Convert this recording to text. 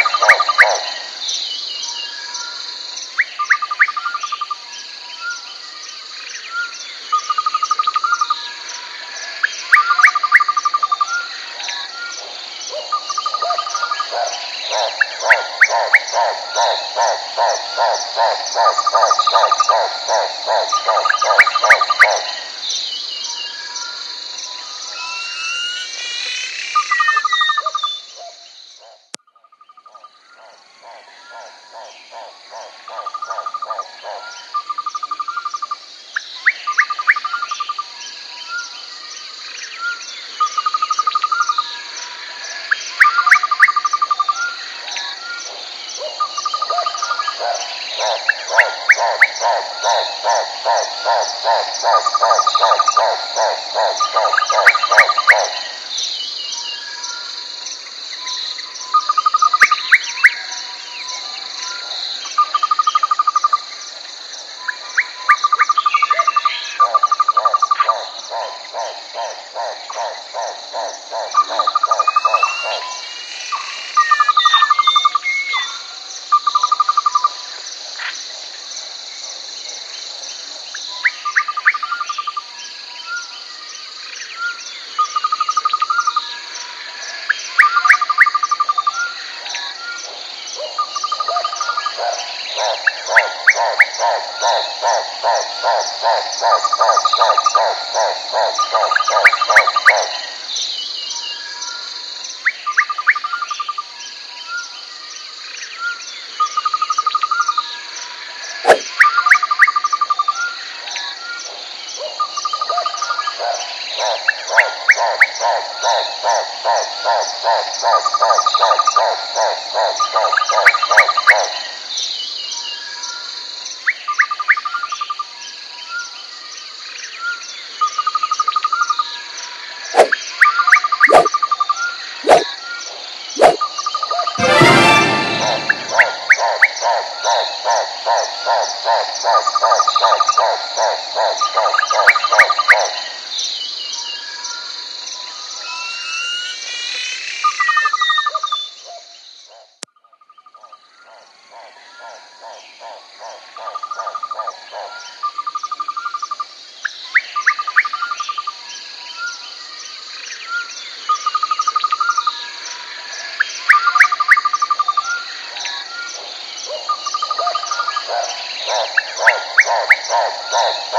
oh you. Thank you. oh you. Thank you.